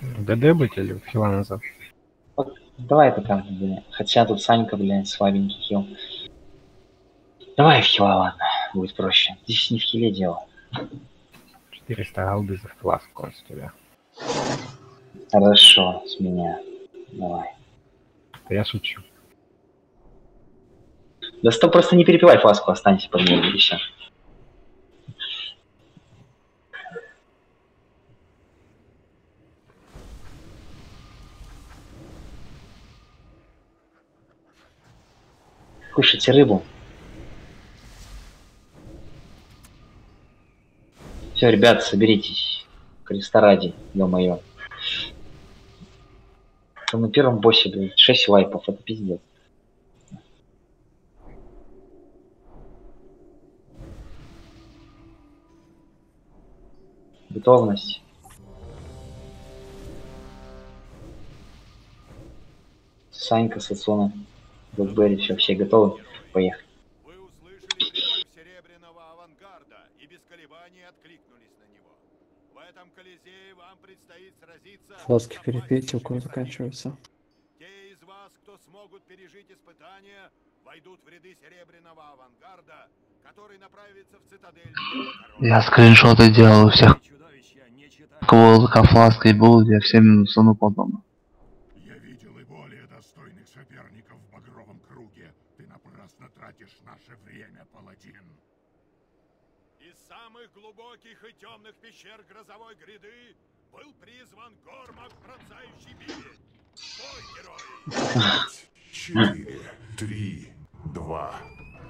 ДД быть или фила назад? Вот, давай пока, блин. Хотя тут Санька, блин, слабенький хил. Давай в хила, ладно. Будет проще. Здесь не в хиле дело. 400 голды за фласку с тебя. Хорошо, с меня. Давай. Да я шучу. Да сто просто не перепивай фласку, останься под ней и все. Кушайте рыбу. Все, ребят, соберитесь. Креста ради, ё-моё. На первом боссе, блин, 6 вайпов, это пиздец. Готовность. Санька, Сацуна, Блэкберри, все, все готовы? Поехали. Вы услышали серебряного авангарда и без колебаний откликнулись на него. В этом Колизее вам предстоит сразиться... Фласки перепейте, у кого заканчиваются. Те из вас, кто смогут пережить испытания, войдут в ряды Серебряного Авангарда, который направится в цитадель Я скриншоты делал у всех, Чудовища не читают. у кого ЛК фласка и был, я всем суну по дому. Я видел и более достойных соперников в Багровом круге. Ты напрасно тратишь наше время, паладин. Из самых глубоких и темных пещер грозовой гряды был призван Гормак, пронзающий били. Бой, герои! Четыре, три, два,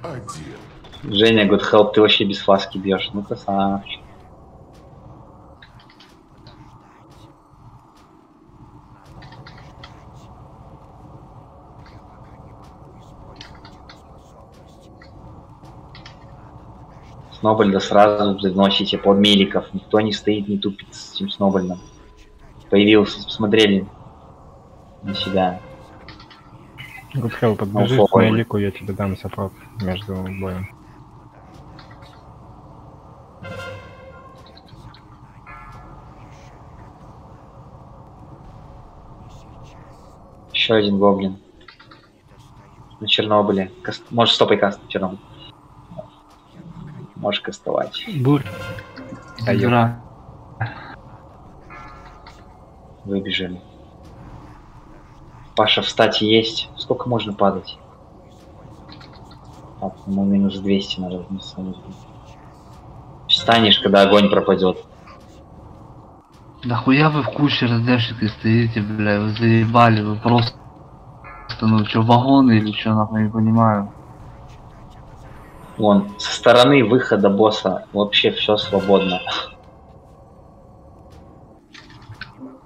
один. Женя, good help, ты вообще без фласки бьешь. Ну красавчик. Снобальда сразу заносите под миликов. Никто не стоит, не тупит с этим Снобальдом. Появился, посмотрели на себя. Ну, на флаг. элику, я тебе дам саппорт между боем. Еще один гоблин. На Чернобыле. Каст... Можешь стопай каст на Чернобыль. Можешь кастовать. Бурь. Игра. Выбежали. Паша, встать есть. Сколько можно падать? Так, ну минус 200 надо сразу. Встанешь, когда огонь пропадет. Да хуя вы в куче раздевщиков стоите, бля, вы заебали, вы просто... Ну что, вагоны или что, нахуй, не понимаю. Вон, со стороны выхода босса вообще все свободно.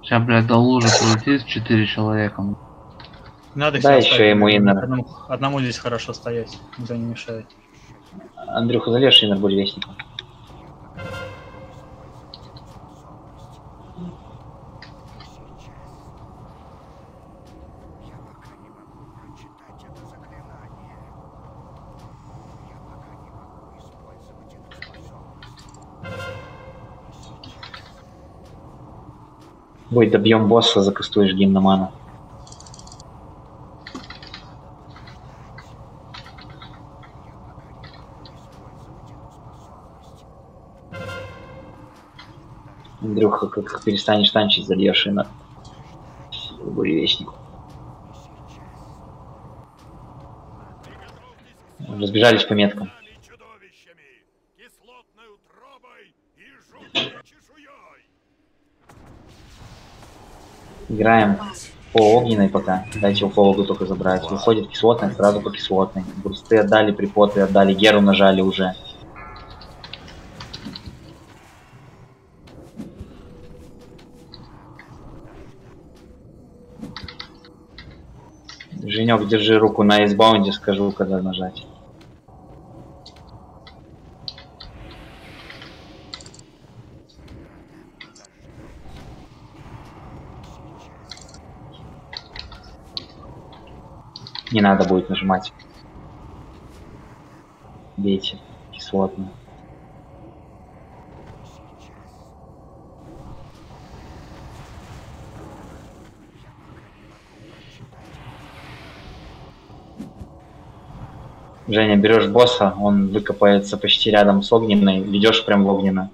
Сейчас, блядь, до лужи пролетит 4 человека. Надо Да, еще ему иннер. Одному, одному здесь хорошо стоять, никто не мешает. Андрюха, залежь иннер буревестника. Бой, добьем босса, закастуешь гимномана. Андрюха, как перестанешь танчить, зальешь иннер. Буревестнику. Разбежались по меткам. Стали чудовищами, кислотной утробой и жуткой чешуей. Играем по огненной пока. Дайте у холоду только забрать. Выходит кислотная, сразу по кислотной. Бурсты отдали, припоты отдали, геру нажали уже. Женек, держи руку на эйсбаунде, скажу, когда нажать. Не надо будет нажимать. Бейте кислотно. Женя, берешь босса, он выкопается почти рядом с огненной, ведешь прям в огненно.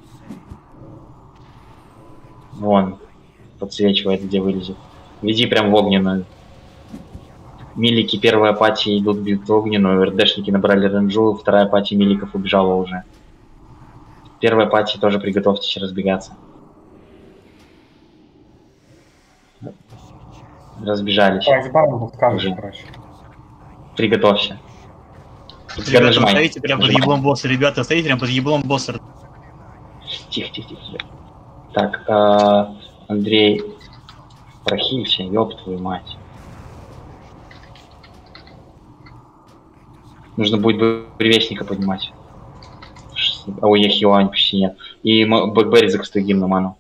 Вон, подсвечивает, где вылезет. Веди прям в огненную. Милики первая пати идут бьют в огненную, РДшники набрали ренджу, вторая пати миликов убежала уже. Первая пати тоже приготовьтесь разбегаться. Разбежались. Уже. Приготовься. Теперь Ребята, нажимай. стоите прям под еблом босса, ребята, стоите прям под еблом босса. Тихо, тихо, тихо. Так, а, Андрей, прохилься, ёб твою мать. Нужно будет бревестника поднимать. А у Яхиуань почти нет. И М- Бэкберри закастуй гимн на ману.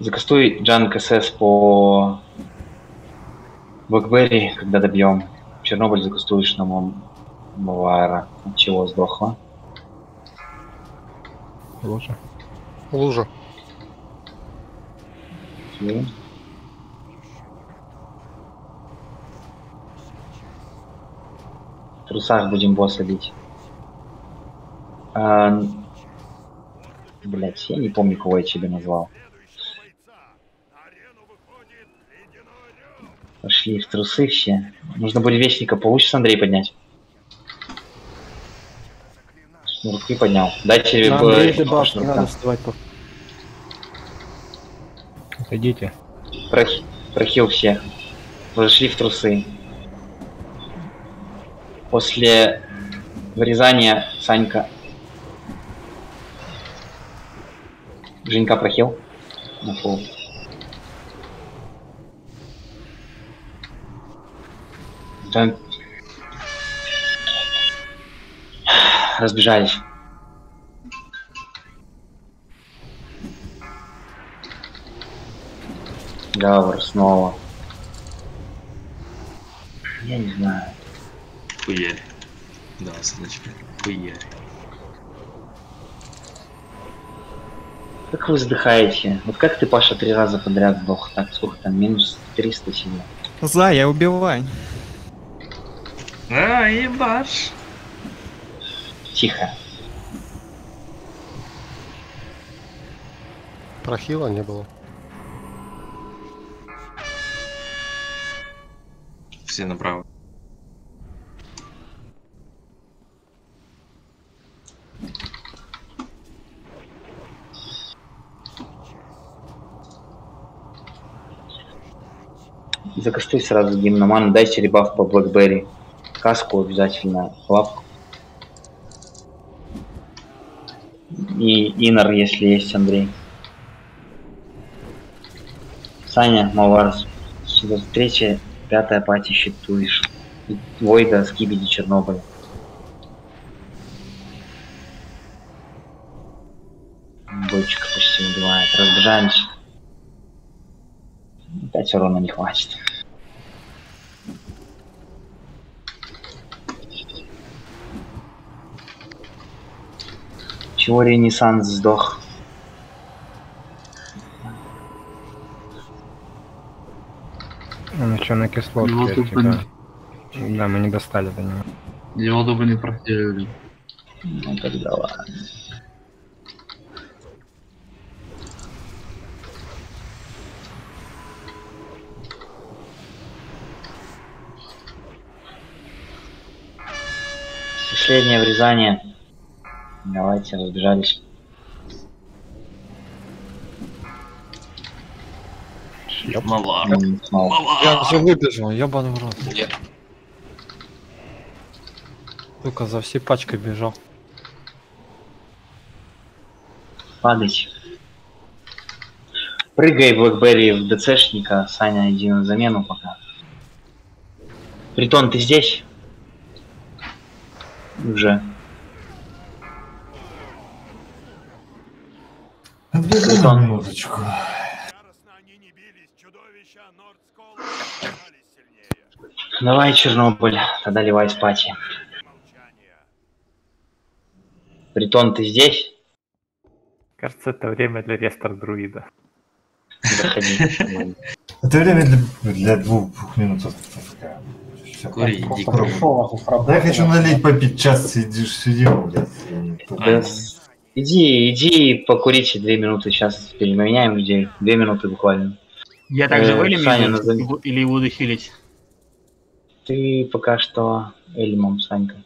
Закастуй Джан КСС по Бэкберри, когда добьем. Чернобыль закастуешь на Мом- Мавара. От чего сдохла? Лучше. Лужа. Окей. В трусах будем босса бить. А, Блять, я не помню, кого я тебе назвал. Пошли в трусы все. Нужно будет вечника. Получится Андрей поднять? Шнурки поднял. Дайте На б- Андрей дебаф, не надо вставать. по- Отойдите. Прох- Прохил всех. Зашли в трусы. После вырезания Санька. Женька прохил. На пол. Там... Разбежались. Гавр снова. Я не знаю. Хуярь. Да, сыночка, хуярь. Как вы вздыхаете? Вот как ты, Паша, три раза подряд сдох? Так, сколько там? Минус 300 сильно. За, я убивай. А, ебаш. Тихо. Прохила не было. Все направо. Закастуй сразу гимноман, дайте ребаф по Блэкберри. Каску обязательно, лапку. И инер, если есть, Андрей. Саня, Маварс. Сюда третья, пятая пати щитуешь. Войда, Скибиди, Чернобыль. Бойчика почти убивает. Разбежаемся. Опять урона не хватит. Чего Ренессанс сдох? Он еще на кислотке. Его тупо не- Да, мы не достали до него. Его только не проходили. Ну тогда ладно. Последнее врезание. Давайте, разбежались. Мавар. М, снова. Я же выбежал, ебаный в рот. Нет. Сука, за всей пачкой бежал. Падать. Прыгай, Блэкберри, в ДЦшника. Саня, иди на замену пока. Притон, ты здесь? Уже. Сильнее. Давай, Чернобыль, тогда ливай спать. Молчание. Притон, ты здесь? Кажется, это время для рестор друида. Это время для, для двух, двух минут. Кури, иди кури. а я хочу налить попить час, сидишь, сидим, блядь. Иди, иди покурите две минуты, сейчас переменяем людей. Две минуты буквально. Я также Э, Саня, назови. или буду хилить? Ты пока что Эльмом, Санька.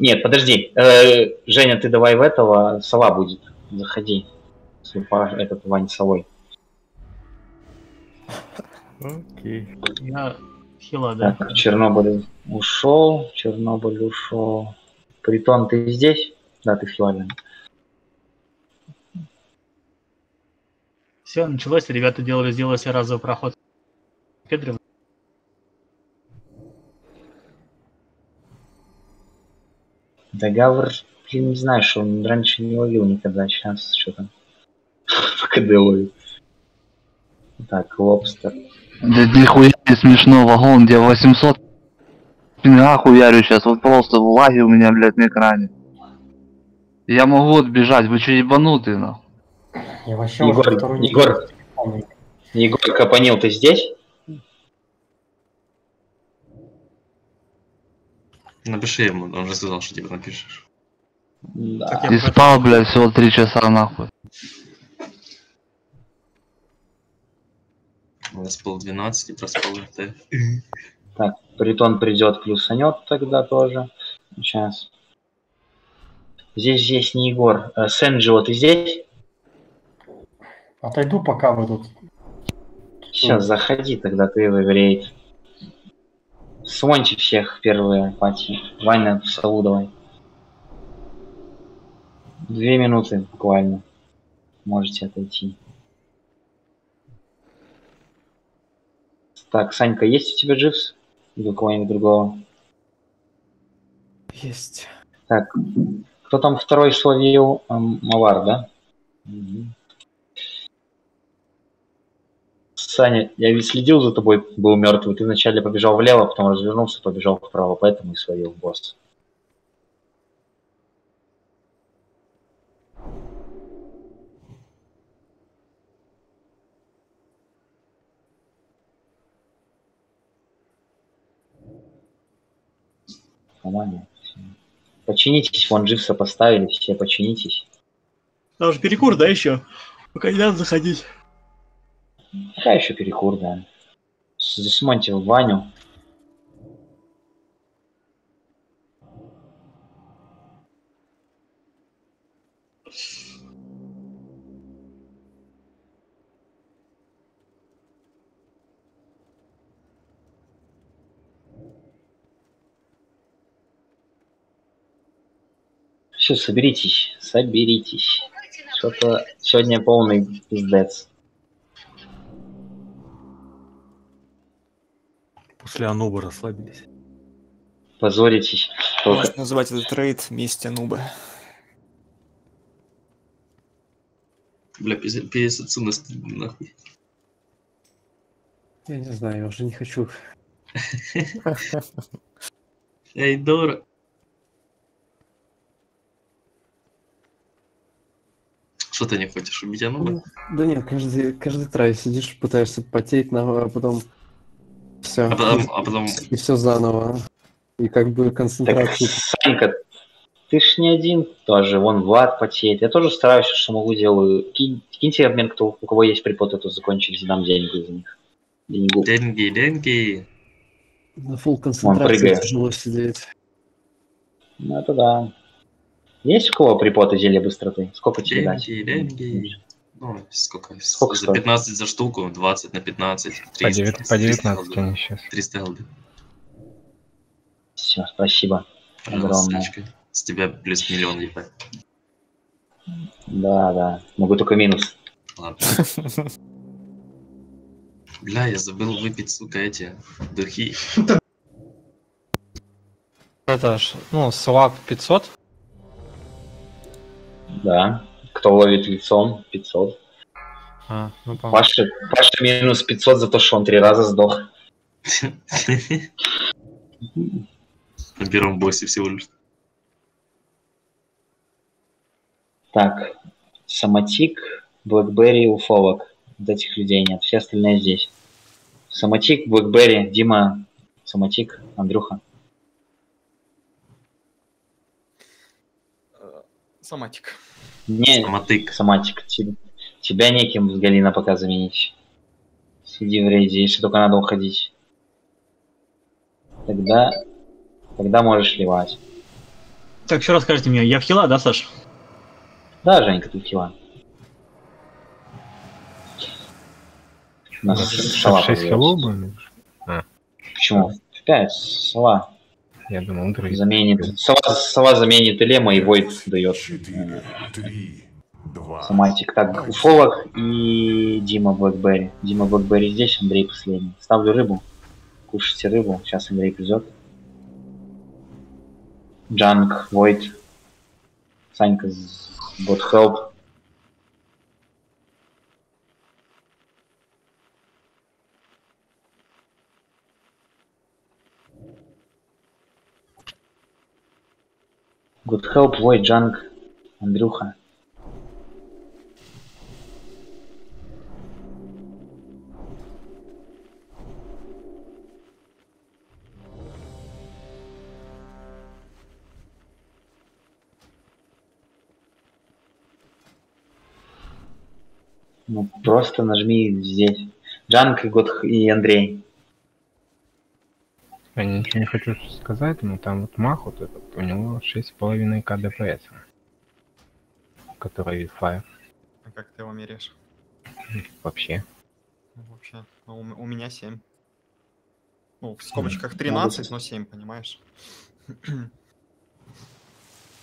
Нет, подожди. Э, Женя, ты давай в этого, сова будет. Заходи. Этот Вань совой. Окей. Я хила, да. Так, Чернобыль ушел, Чернобыль ушел. Притон, ты здесь? Да, ты в Хилале. Все, началось, ребята делали, сделали себе разовый проход. Кедрин. Договор, блин, не знаю, что он раньше не ловил никогда, сейчас что там. По КД ловит. Так, лобстер. Да нихуя не смешно, вагон, где 800 пинга хуярю сейчас, вот просто лаги у меня, блядь, на экране. Я могу отбежать, вы что, ебанутые, нахуй? Я вообще уже Егор, вторую Егор, неделю. Егор Капанил, ты здесь? Напиши ему, он же сказал, что тебе напишешь. Да. И спал, блядь, всего 3 часа, нахуй. Я спал 12 и проспал РТ. Так, Притон придет, плюсанет тогда тоже. Сейчас. Здесь, здесь не Егор. Э, Сенджио, ты здесь? Отойду, пока вы тут. Сейчас, заходи, тогда ты в рейд. Своньте всех первые пати. Ваня, в сову давай. Две минуты буквально. Можете отойти. Так, Санька, есть у тебя дживс? Или у кого-нибудь другого? Есть. Так, кто там второй словил? Мавар, да? Саня, я ведь следил за тобой, был мертвый. Ты вначале побежал влево, потом развернулся, побежал вправо, поэтому и словил босс. Нормально. Починитесь, вон Дживса поставили, все починитесь. Там же перекур, да, еще? Пока не надо заходить. Какая еще перекур, да. Засмоньте Ваню. Все, соберитесь, соберитесь. Что-то сегодня полный пиздец. После Ануба расслабились. Позоритесь. Только Можно назвать этот рейд «Месть Ануба». Бля, пиздец, отсюда стыдно, нахуй. Я не знаю, я уже не хочу. Эй, Дора. Что ты не хочешь убить Ануба? Да нет, каждый, каждый трай сидишь, пытаешься потеть, на, а потом все. А потом, а потом И все заново. И как бы Так, концентрацию. Санька, ты ж не один тоже. Вон Влад потеет. Я тоже стараюсь, что могу делаю. Кинь, киньте обмен, кто, у кого есть припоты, то закончились, дам деньги за них. Деньгу. деньги, деньги. На фул концентрации тяжело сидеть. Ну это да. Есть у кого припоты зелья быстроты? Сколько тебе дать? Деньги. Ну, сколько? Сколько за стоит? 15 за штуку, 20 на 15, 30, По, девят- по 19 они сейчас. 300 голды. Все, спасибо. Пожалуйста, Огромное. С тебя плюс миллион, ебать. Да, да. Могу только минус. Ладно. Бля, я забыл выпить, сука, эти духи. Это ж, ну, слаг 500. Да. Кто ловит лицом? 500. А, ну, Паша, Паша минус 500 за то, что он три раза сдох. На первом боссе всего лишь. Так, Самотик, Блэкберри, Уфолок. Вот этих людей нет, все остальные здесь. Самотик, Блэкберри, Дима, Самотик, Андрюха. Соматик. Не, Самотык. Саматик, те- тебя неким с Галина пока заменить. Сиди в рейде, если только надо уходить. Тогда, тогда можешь ливать. Так, еще раз скажите мне, я в хила, да, Саш? Да, Женька, ты хила. У нас шала 6 появилась. хилов будем? Почему? В 5, сова. Я думал, дрейд. Заменит. Сова, сова заменит Элема и Войд дает. Четыре, три, два. Самайтик. Так, Уфолог и Дима Блэкберри. Дима Блэкберри здесь, Андрей последний. Ставлю рыбу. Кушайте рыбу. Сейчас Андрей придет. Джанг, Войд. Санька, Ботхелп. Good help, Void, Junk, Андрюха. Ну, просто нажми здесь. Джанк и, Год... и Андрей. Я ничего не хочу сказать, но там вот Мах вот этот, у него 6,5 к ДПС. Который Fire. А как ты его меряешь? Вообще. Ну, вообще, ну, у, у меня 7. Ну, в скобочках 13, но 7, понимаешь?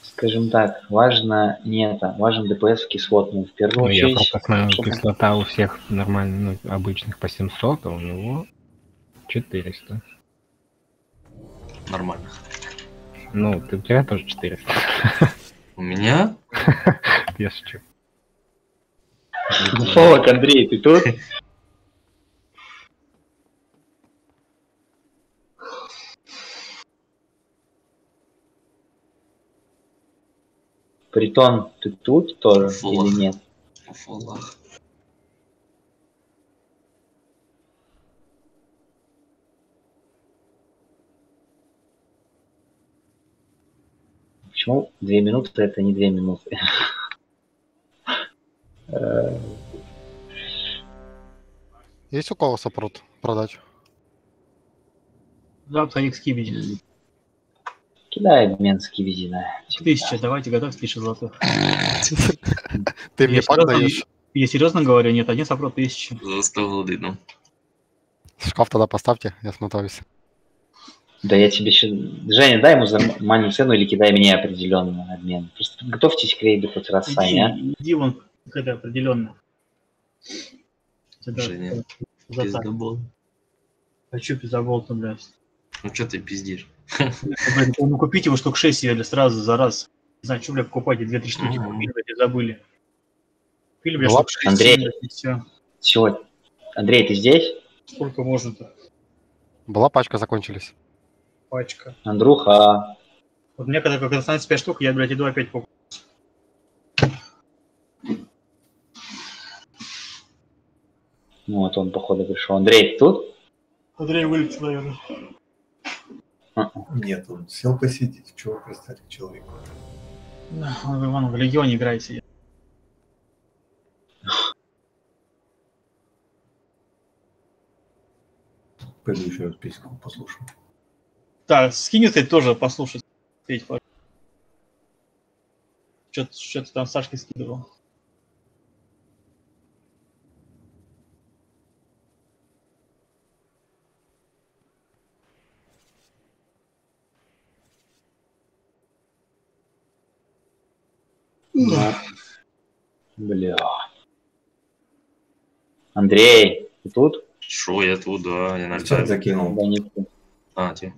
Скажем так, важно не это, важен ДПС кислот. Ну, в первую Ну, я очередь, просто смотрю, чтобы- кислота у всех нормально, ну, обычных по 700, а у него 400. Нормально. Ну, ты, у тебя тоже 400. У меня? Я шучу. Фолок, Андрей, ты тут? Притон, ты тут тоже или нет? Фолах. Почему две минуты это не две минуты? Э, Есть у кого сопрот продать? Завтра их скибиди. Кидай обмен с Кивизина. Тысяча, давайте готовьте тысячу золотых. Ты мне пак даешь? Я серьезно говорю, нет, один сопрот тысячи. За 100 голды, ну. Шкаф тогда поставьте, я смотаюсь. Да я тебе сейчас... Женя, дай ему за мани цену или кидай мне определенный обмен. Просто готовьтесь к рейду хоть раз сами, а? Иди, иди вон к это определенно. Это Женя. Пиздобол. Хочу пизаболту, блядь. Ну что ты пиздишь? Ну купить его штук 6 или сразу за раз. Не знаю, что, блядь, покупать, 2-3 штуки Мгм. купили, забыли. Купили, блядь, Ну, штук 6, Андрей. и все. Все. Андрей, ты здесь? Сколько можно-то? Была пачка, закончились. Пачка. Андрюха. Вот мне когда, когда становится 5 штук, я, блядь, иду опять покупать. Ну вот он, походу, пришел. Андрей, ты тут? Андрей вылетел, наверное. Нет, он сел посидеть. Чего пристать к человеку? Он, он в Легионе играет сидит. Пойду еще раз песню послушаю. Так, скинет ты тоже послушать. Что-то, что-то там Сашке скидывал. Да. Бля. Андрей, ты тут? Шо, я тут, да, я на альтаре. закинул. Да не тут. А, те.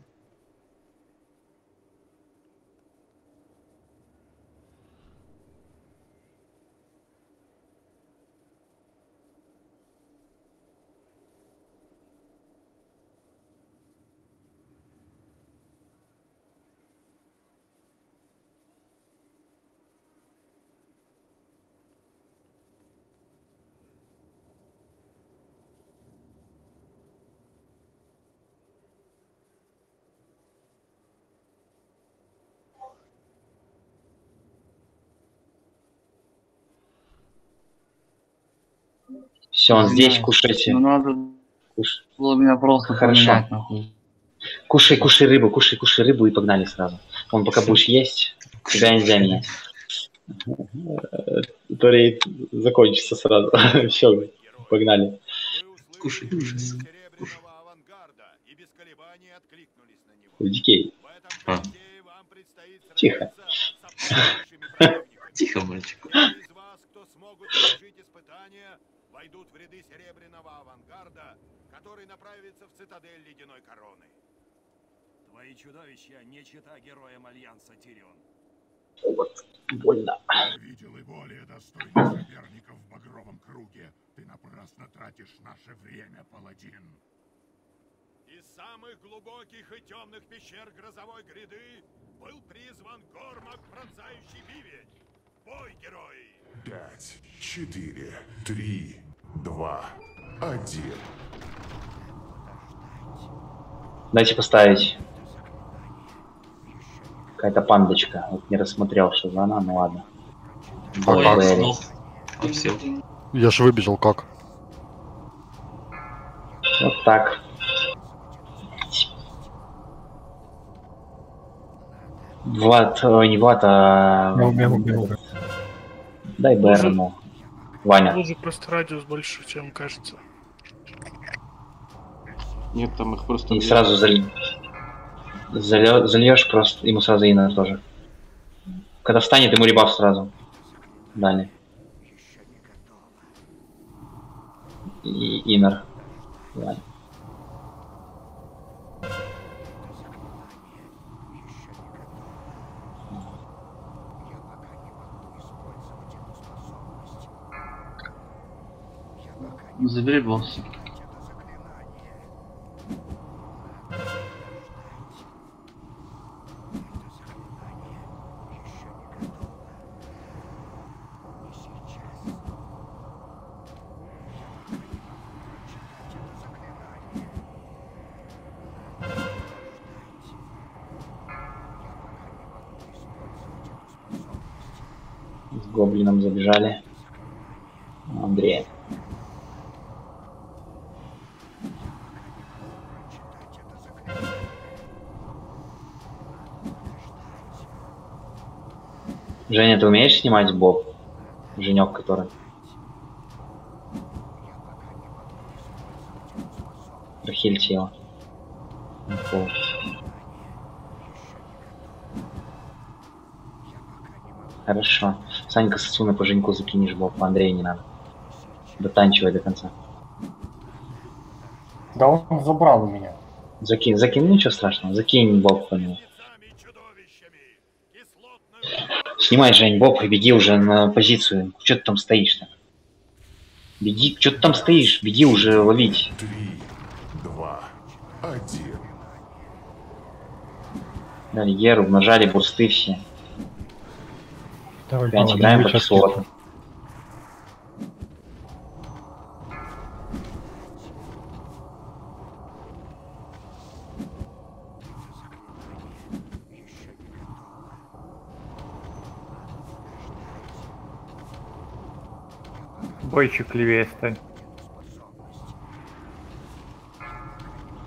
Все, он здесь, кушайте. Ну надо Куш- было меня просто Хорошо. поменять, нахуй. Кушай, кушай рыбу, кушай, кушай рыбу и погнали сразу. Он пока будешь есть, тебя нельзя менять. То рейд закончится сразу. Все, погнали. Кушай, кушай. Дикей. А. Тихо. Тихо, мальчик. Войдут в ряды Серебряного авангарда, который направится в цитадель Ледяной Короны. Твои чудовища не чита героям Альянса Тирион. Больно. Я видел и более достойных соперников в Багровом круге. Ты напрасно тратишь наше время, паладин. Из самых глубоких и темных пещер грозовой гряды был призван Гормак Пронзающий Бивень. Бой, герои! Пять, четыре, три, два, один. Дайте поставить. Какая-то пандочка. Вот не рассмотрел, что за она, ну ладно. Ой, все. Я ж выбежал как? Вот так. Влад, ой, не Влад, а... Я убил, убил. Дай ему. Ваня. Лужи просто радиус больше, чем кажется. Нет, там их просто... И сразу заль... залё- зальешь просто, ему сразу инер тоже. Когда встанет, ему ребаф сразу. Далее. И инер. Ваня. С гоблином забежали. Ты умеешь снимать боб? Женек, который. Прохильте его. Вот. Хорошо. Санька Сацуна по Женьку закинешь боб, по Андрею не надо. Дотанчивай до конца. Да он забрал у меня. Закинь, закинь, ничего страшного, закинь боб по нему. Снимай, Жень, боб и беги уже на позицию. Че ты там стоишь-то? Беги, что ты там стоишь? Беги уже ловить. Три, два, один. Дали Геру, нажали бурсты все. Второй Опять играем по кислотам. Бойчик левее стань.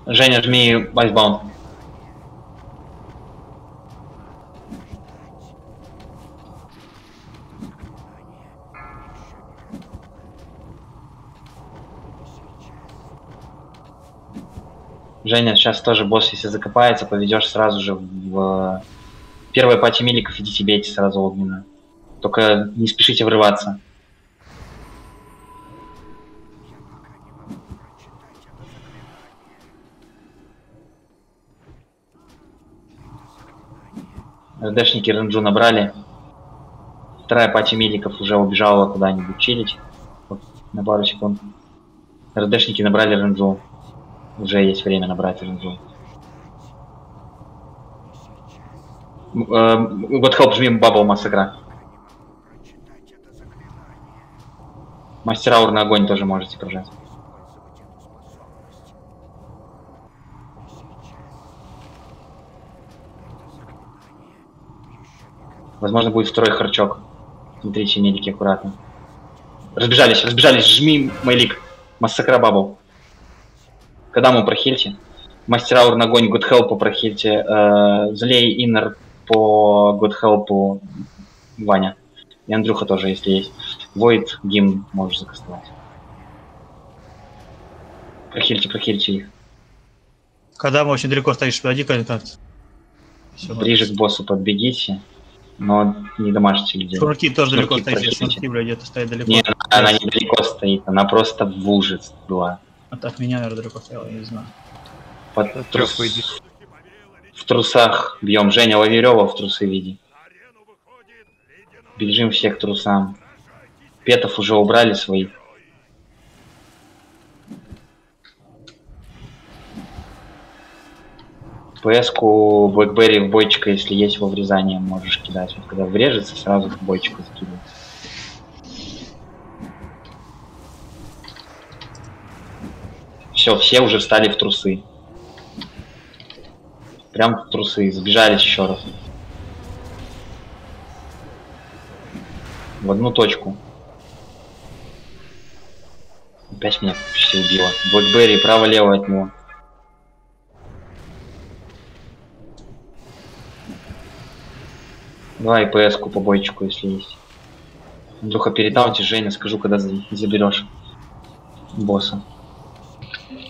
Женя, жми Айсбаунд. Женя, сейчас тоже босс, если закопается, поведешь сразу же в первой пати миликов, идите бейте сразу огненную. Только не спешите врываться. РДшники ренджу набрали. Вторая пати миликов уже убежала куда-нибудь чилить. Вот, на пару секунд. РДшники набрали ренджу. Уже есть время набрать ренджу. Э, Вот хелп жми бабл массакра. Мастер аур на огонь тоже можете прожать. Возможно, будет второй харчок. Смотрите, медики, аккуратно. Разбежались, разбежались, жми, Майлик. Массакра бабл. Когда мы прохильте? Мастера Ур огонь, Good Help прохильте. Э, Злей Иннер по Help Ваня. И Андрюха тоже, если есть. Void гимн можешь закастовать. Прохильте, прохильте их. Когда мы очень далеко стоишь, подойди как Ближе к боссу подбегите, но не домашние людей. Шнурки тоже далеко Шнурки стоит, прохильте. шнурки, блядь, где-то стоят далеко. Не, она не далеко стоит, она просто в луже была. От, от меня, наверное, далеко стояла, я не знаю. Под трус- В трусах бьем. Женя, лови в трусы види. Бежим все к трусам. Петов уже убрали своих. ПС-ку Блэкберри в бойчика, если есть во врезание, можешь кидать. Вот когда врежется, сразу в бойчику закидывай. Все, все уже встали в трусы. Прям в трусы. Сбежались еще раз. В одну точку. Опять меня почти убило. Блэкберри право-лево от него. Давай ПС-ку по бойчику, если есть. Андрюха, перетаунти Женя, скажу, когда за- заберешь босса.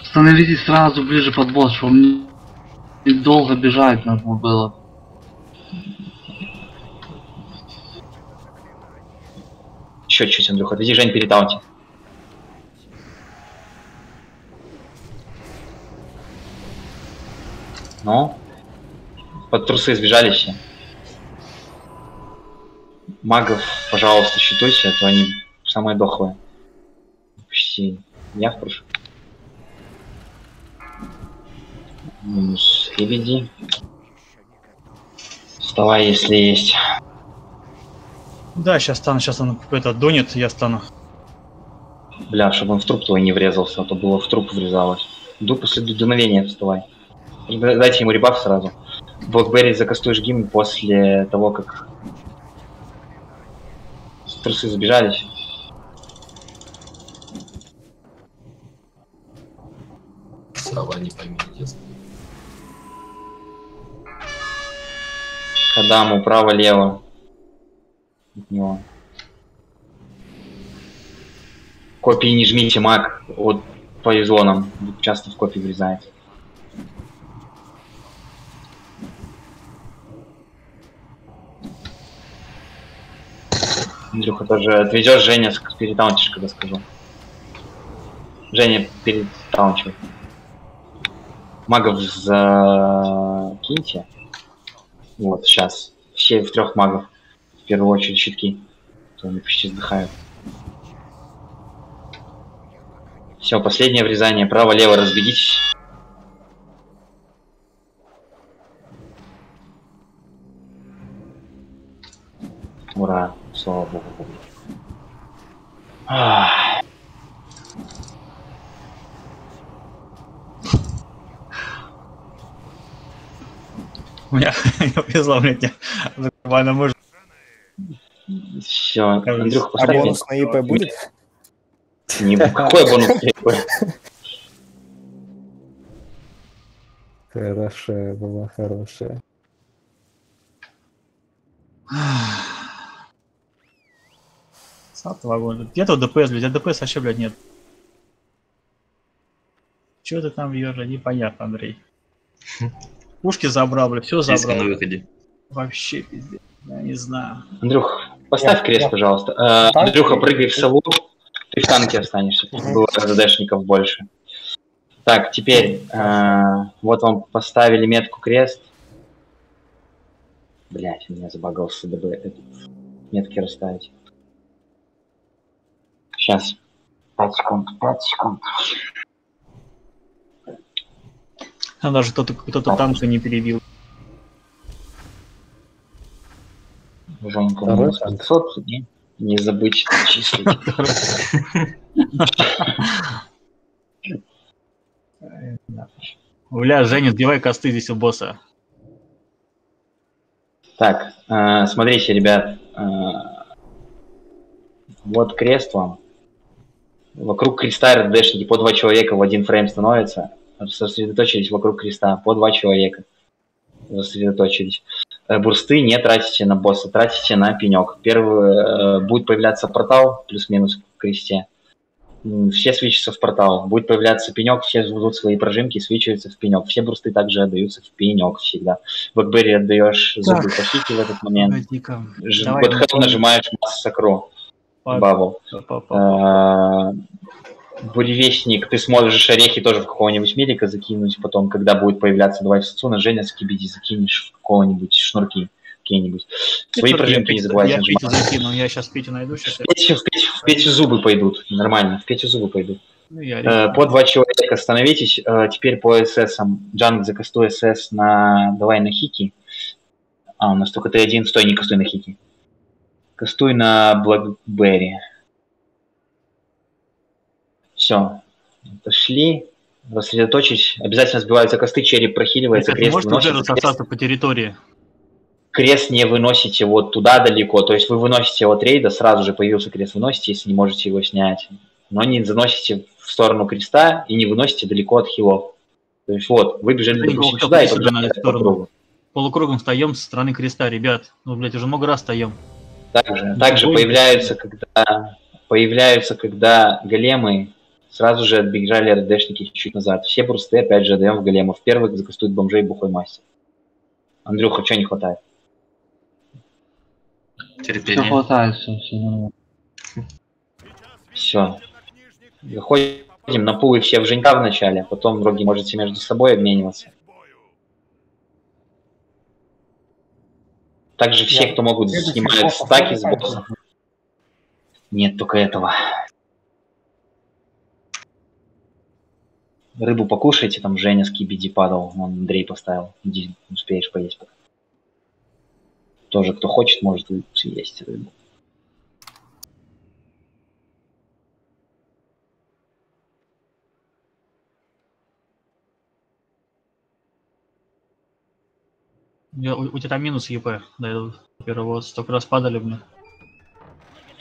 Становитесь сразу ближе под босс, чтобы мне долго бежать надо было. Еще чуть, Андрюха, отведи Жень перетаунти. Ну? Под трусы сбежали все. Магов, пожалуйста, считайся, а то они самые дохлые. Почти. Я в прошлом. Минус Хибиди. Вставай, если есть. Да, сейчас стану, сейчас он это донет, я стану. Бля, чтобы он в труп твой не врезался, а то было в труп врезалось. Ду после дуновения вставай. Дайте ему ребаф сразу. Блэкберри закастуешь гимн после того, как трусы забежались. Сова не пойми, если. Кадаму право-лево. От него. Копии не жмите, маг. Вот повезло нам. Часто в копии врезается. Андрюха тоже отвезешь Женя перетаунтишь, когда скажу. Женя, перетаунчивай. Магов закиньте. Вот, сейчас. Все в трех магов. В первую очередь щитки. А То они почти сдыхают. Все, последнее врезание. Право-лево разбегитесь. Ура, слава богу. Ах. У меня не повезло, блядь, я буквально может. Все, Андрюх, А поставь. бонус на ИП будет? Не, какой бонус на ИП? Хорошая была, хорошая. Сад вагон. Где тут ДПС, блядь? А ДПС вообще, блядь, нет. Чего ты там вьешь, непонятно, Андрей. Пушки забрал, блядь, все забрал. на выходе. Вообще пиздец. Я не знаю. Андрюх, поставь Я- крест, я- пожалуйста. Э, Танки? Андрюха, прыгай в сову. Ты в танке останешься. Тут было РДшников больше. Так, теперь э, вот вам поставили метку крест. Блять, у меня забагался ДБ. этот, Метки расставить. Сейчас. 5 секунд, 5 секунд. Там даже кто-то кто-то танка не перебил. Женька, минус 500, не, не забыть числить. Бля, Женя, сбивай косты здесь у босса. Так, э, смотрите, ребят. э, вот крест вам. Вокруг креста РДшники по два человека в один фрейм становятся. Сосредоточились вокруг креста. По два человека. Сосредоточились. Э, Бурсты не тратите на босса, тратите на пенек. Первый э, будет появляться портал, плюс-минус в кресте. Все свечатся в портал. Будет появляться пенек, все ждут свои прожимки, свечиваются в пенек. Все бурсты также отдаются в пенек всегда. В Бэкберри отдаешь Так. похити в этот момент. Давай. нажимаешь масс сакру. Бабл. А, Буревестник, ты сможешь орехи тоже в какого-нибудь медика закинуть, потом, когда будет появляться в Сацуна, Женя с Кибиди закинешь в какого-нибудь шнурки какие-нибудь. Свои прожимки не я забывайте Петю закину, я сейчас Петю найду. Сейчас В Петю, в Петю- в Петю зубы пойдут, нормально, в Петю зубы пойдут. Ну, я Э, По два человека становитесь, Э, теперь по ССам. Джанг закастуй СС на... Давай на Хики. А, у нас только ты один, стой, не кастуй на Хики. Кастуй на Блэкберри. Все. Пошли. Рассредоточить. Обязательно сбиваются косты, череп прохиливается, Ребят, крест выносится. уже рассосаться по территории? Крест не выносите вот туда далеко. То есть вы выносите от рейда, сразу же появился крест, выносите, если не можете его снять. Но не заносите в сторону креста и не выносите далеко от хилов. То есть вот, вы бежали, Блин, допустим, сюда и эту по кругу. Полукругом встаем со стороны креста, ребят. Ну, блядь, уже много раз встаем. Также, также появляются, когда появляются, когда големы сразу же отбежали РДшники чуть назад. Все брусты опять же отдаем в големов. Первых закастует бомжей бухой мастер. Андрюха, что не хватает? Все Терпение. хватает, все, все нормально. Все. Заходим на пулы все в Женька в начале, а потом роги можете между собой обмениваться. Также все, Я кто могут, следующий снимают стаки с босса. Нет, только этого. Рыбу покушайте, там Женя с Кибиди падал, вон Андрей поставил. Иди, успеешь поесть пока. Тоже, кто хочет, может съесть рыбу. Я- у, у тебя там минус ЕП. Первый вот столько раз падали мне.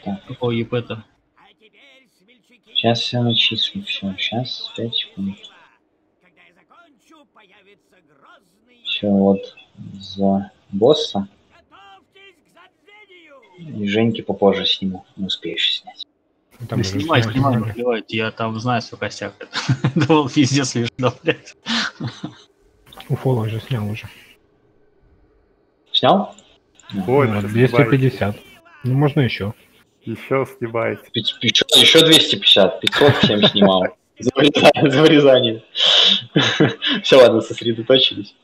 Так. Какого ЕП-то? Сейчас все начислю, все, сейчас 5 секунд. Все, вот за босса. И Женьки попозже сниму, не успеешь снять. Там Да снимай, снимай, не плевать, я там знаю свой костяк. Думал, пиздец да, блядь. У Фола уже снял уже. Снял? Ну, это 250. Ну, можно еще. Еще снимаете. Еще, еще 250, 507 снимал. За вырезание. За вырезание. Все, ладно, сосредоточились.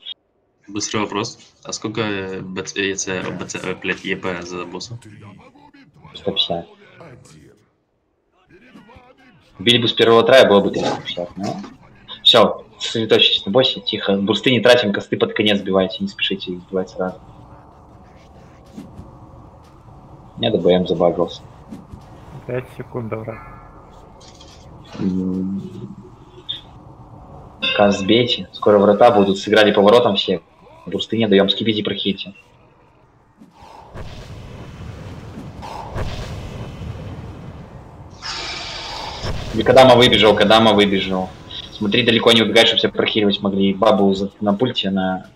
Быстрый вопрос. А сколько э, БЦ, ЕЦ, БЦ, э, блядь, ЕП за босса? 150. Били бы с первого трая, было бы 350, но... Все, сосредоточьтесь на боссе, тихо. Бурсты не тратим, косты под конец сбивайте, не спешите их сбивать сразу. Я ДБМ забагался. 5 секунд, враг. М, Каз сбейте. Скоро врата будут. Сыграли поворотом все. Бурсты не даем. Скибиди прохите. И Кадама выбежал, Кадама выбежал. Смотри, далеко не убегай, чтобы все прохиривать могли. Бабу на пульте на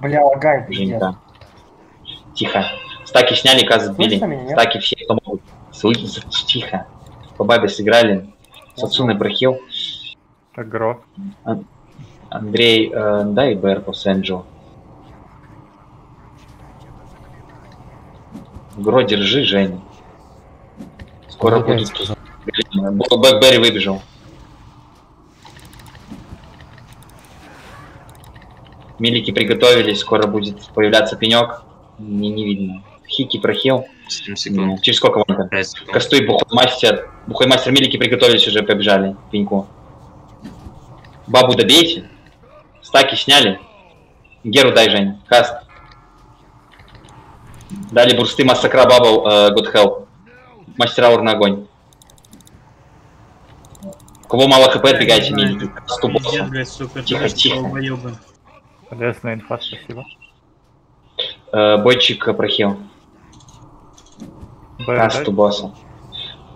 Бля. Женька. Тихо. Стаки сняли, Каз сбили. Слышно меня, нет? Стаки все, кто могут. Слышно, тихо. По бабе сыграли. Сацуны прохил. Агро. Ан- Андрей, э, дай БР по Сенджо. Гро, держи, Женя. Скоро будет. сказал. Б- Бэкберри выбежал. Милики приготовились, скоро будет появляться пенек. Не, не видно. Хики прохил. 7 секунд. Через сколько вам там? 5 секунд. Кастуй, бухой мастер. Бухой мастер Милики приготовились уже, побежали. Пеньку. Бабу добейте. Стаки сняли. Геру дай, Жень. Каст. Дали бурсты массакра бабл, э, good help. Мастер аур на огонь. У кого мало хп, отбегайте, Милики. Касту босса. Тихо, тихо. Полезная инфа, спасибо. Э, бойчик прохил. Касту босса.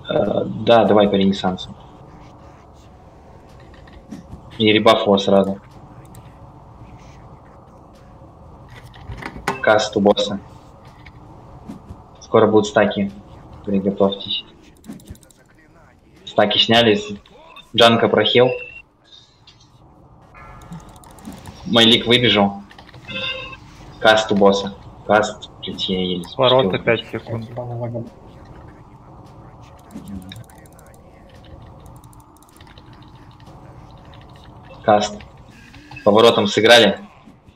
Э, да, давай по ренессансу. И ребаф его сразу. Каст у босса. Скоро будут стаки. Приготовьтесь. Стаки снялись. Джанка прохил. Майлик выбежал. Каст у босса. Каст, блядь, я еле Ворота спустил. 5 секунд. Каст. Поворотом сыграли.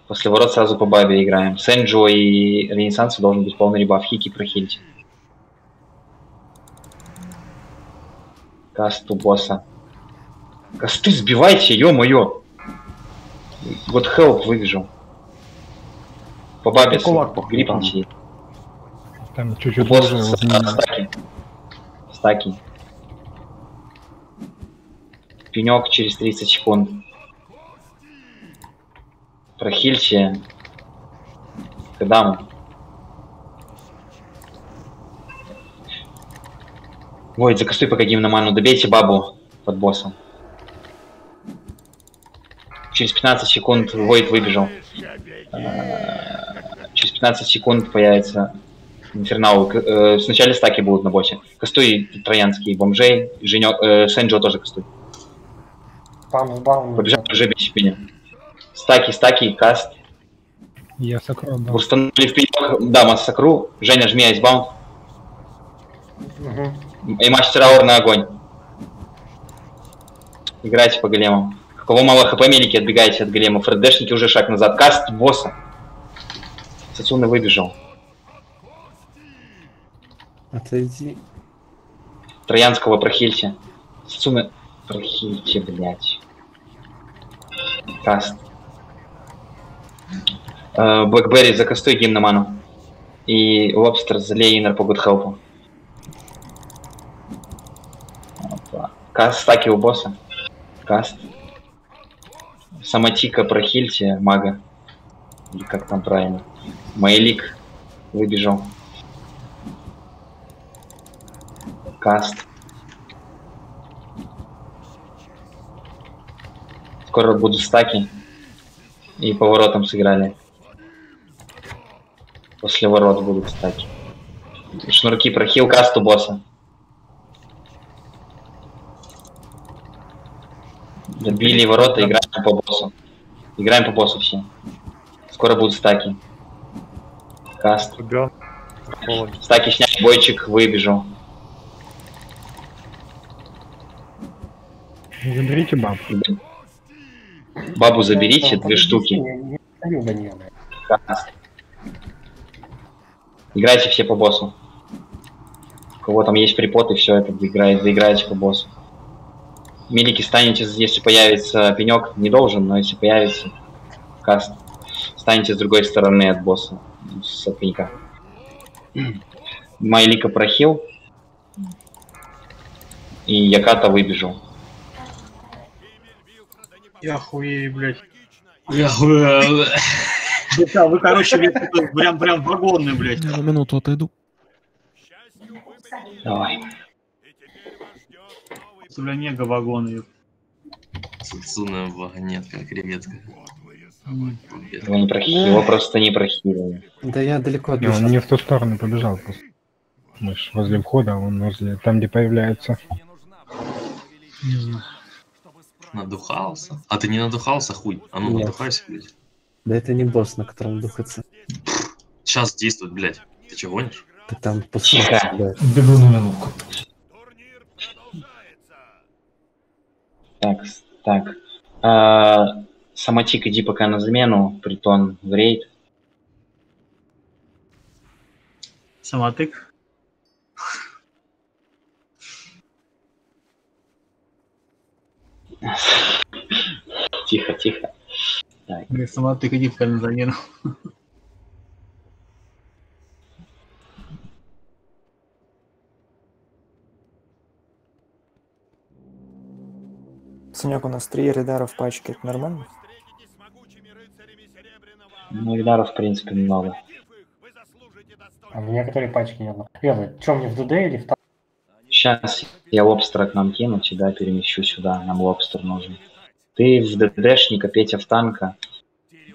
После ворот сразу по бабе играем. Сенджо и Ренессансу должен быть полный ребаф. Хики прохильте. Каст у босса. Касты сбивайте, ё-моё. Вот хелп выбежал. По бабе. Кулак Грипните. Там чуть-чуть вот стаки. Стаки. Пенек через 30 секунд. Прохильте. Когда мы? Войд, закастуй пока гимноману. Добейте бабу под боссом. Через 15 секунд Войд выбежал. Э, 15 секунд появится Инфернал. К- э, Сначала стаки будут на боссе. Кастуй троянские бомжей. Женек, э, Сенджо тоже кастуй. Спам с баум. Побежал уже без меня. Стаки, стаки, каст. Я сокрол дал. Установили в пенек. Да, массакру. Женя, жми айсбаунд. И мастер аур на огонь. Играйте по големам. Кого мало хп, мелики, отбегайте от големов. РДшники уже шаг назад. Каст босса. Сацуна выбежал. Отойди. Троянского прохильте. Сацуна прохильте, блядь. Каст. Э, Блэкберри, закастуй гимн на ману. И Лобстер залей инер по гудхелпу. Каст стаки у босса. Каст. Самотика прохильте, мага. Или как там правильно. Майлик выбежал. Каст. Скоро будут стаки. И поворотом сыграли. После ворот будут стаки. Шнурки прохил касту босса. Добили ворота, играем по боссу. Играем по боссу все. Скоро будут стаки. Каст. Стаки сняли, бойчик выбежал. Заберите баб. Бабу заберите, две штуки. Каст. Играйте все по боссу. У кого там есть припоты, все это играет, заиграете по боссу. Милики станете, если появится пенек, не должен, но если появится каст, станете с другой стороны от босса, с от пенька. Майлика прохил. И Яката выбежал. Я хуею, блядь. Я хуею. Да, вы, короче, прям, прям вагонный, блядь. Я на минуту отойду. Давай. Бля, мега вагоны. Сацуна вагонетка, креветка. Его, не прохи- его просто не прохилили. Да я далеко Не, он не в ту сторону побежал просто. Мы ж возле входа, а он возле... Там, где появляется. Не знаю. Надухался. А ты не надухался, хуй? А ну Нет. надухайся, блядь. Да это не босс, на котором духаться. Сейчас действует, блядь. Ты че гонишь? Так там после... Тихо. Да. Бегу на минутку. Так, так. А, Самотик, иди пока на замену, притон в рейд. Самотык. Тихо, тихо. Так. Самотык, иди пока на замену. Санек, у нас три редаров в пачке, это нормально? Ну, Видаров, в принципе, много. А в некоторые пачки не было. Первый, что мне в ДД или в та- Сейчас я лобстера к нам кину, тебя перемещу сюда, нам лобстер нужен. Ты в ДДшника, Петя в танка.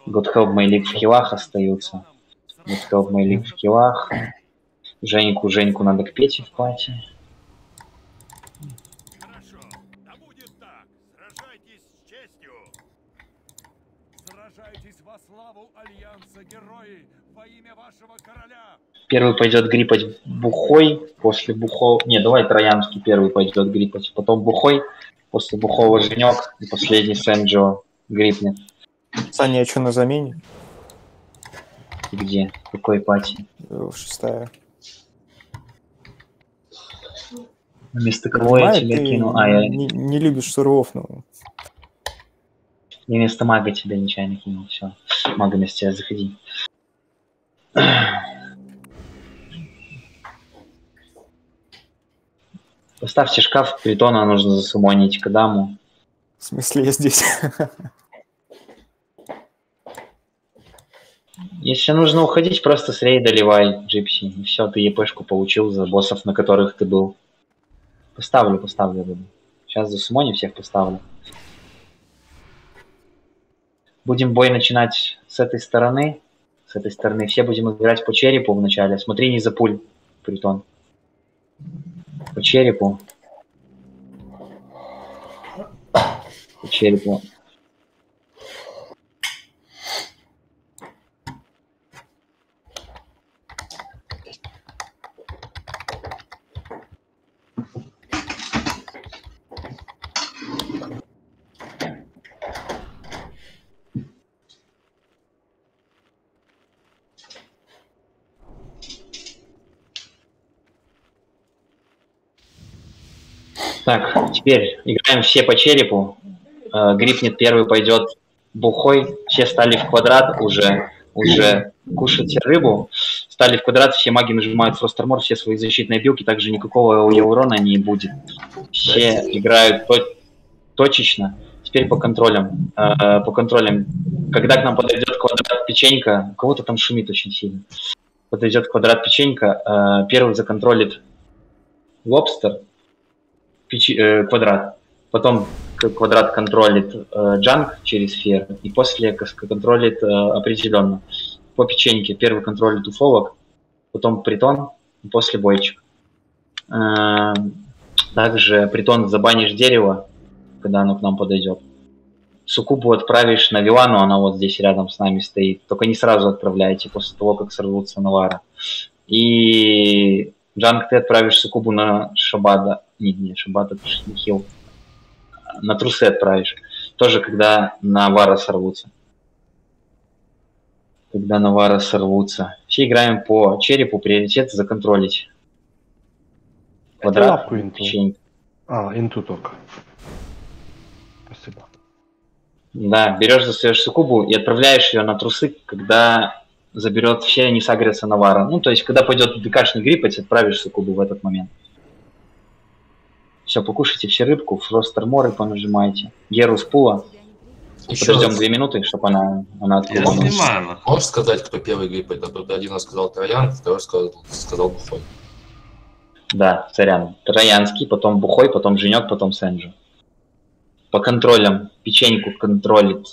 My league в хилах остаются. My league в хилах. Женьку, Женьку надо к Пете в пати. Первый пойдет гриппать Бухой, после Бухого... Не, давай Троянский первый пойдет гриппать, потом Бухой, после Бухого Женек и последний Сэнджо грипнет. Саня, а что на замене? Где? В какой пати? Э, Шестая. Вместо кого я тебя кину? А, я, не, не любишь суров, ну. Я вместо мага тебя нечаянно кинул. Все. Мага вместо тебя заходи. Поставьте шкаф, притона нужно засумонить к даму. В смысле, я здесь. Если нужно уходить, просто с рейда ливай, Джипси. И все, ты епешку получил за боссов, на которых ты был. Поставлю, поставлю. Сейчас за сумони всех поставлю. Будем бой начинать с этой стороны. С этой стороны. Все будем играть по черепу вначале. Смотри, не запуль, притон. По черепу. По черепу. Так, теперь играем все по черепу. Э, Грипнет первый пойдет бухой. Все стали в квадрат уже, уже кушать рыбу. Стали в квадрат, все маги нажимают фростормор, все свои защитные билки, также никакого урона не будет. Все играют то- точечно. Теперь по контролям. Э, По контролям. Когда к нам подойдет квадрат печенька, у кого-то там шумит очень сильно. Подойдет квадрат печенька, э, первый законтролит лобстер, печи- э, квадрат. Потом квадрат контролит э, через сфер, и после контролит э, определенно. По печеньке первый контролит уфолог, потом притон, и после бойчик. Э, также притон забанишь дерево, когда оно к нам подойдет. Сукубу отправишь на Вилану, она вот здесь рядом с нами стоит. Только не сразу отправляйте, после того, как сорвутся Навара. И Джанг, ты отправишь Сукубу на Шабада. Не, не, Шабада, это ж не хил. На трусы отправишь. Тоже, когда Навара сорвутся. Когда Навара сорвутся. Все играем по черепу, приоритет законтролить. Квадрат, лапку инту. печенье. А, инту только. Спасибо. Да, берешь свою суккубу и отправляешь ее на трусы, когда заберет все, не сагрятся Навара. Ну, то есть, когда пойдет ДКшный гриппать, отправишь суккубу в этот момент. Все, покушайте все рыбку, фросторморы понажимайте. Геру с пула. Еще Подождем раз. две минуты, чтобы она, она открыла. Можешь сказать, кто первый гриппает? А то ты один раз сказал Троян, второй сказал, сказал Бухой. Да, царян. Троянский, потом Бухой, потом Женек, потом Сенджи. По контролям. Печеньку контролит